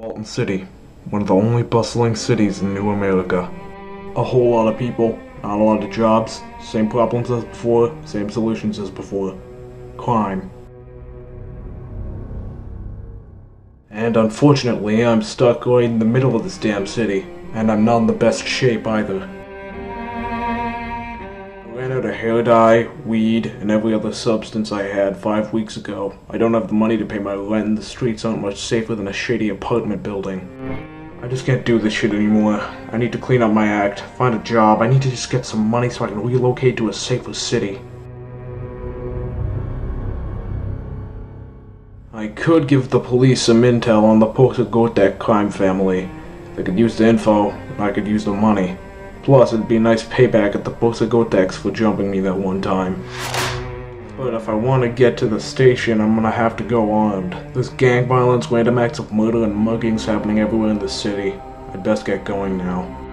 Walton City, one of the only bustling cities in New America. A whole lot of people, not a lot of jobs, same problems as before, same solutions as before. Crime. And unfortunately, I'm stuck right in the middle of this damn city, and I'm not in the best shape either. Out of hair dye, weed, and every other substance I had five weeks ago. I don't have the money to pay my rent, and the streets aren't much safer than a shady apartment building. I just can't do this shit anymore. I need to clean up my act, find a job. I need to just get some money so I can relocate to a safer city. I could give the police some intel on the Porta Gortek crime family. They could use the info, and I could use the money. Plus, it'd be a nice payback at the Porta Gorteks for jumping me that one time. But if I want to get to the station, I'm gonna have to go armed. There's gang violence, random acts of murder, and muggings happening everywhere in the city. I'd best get going now.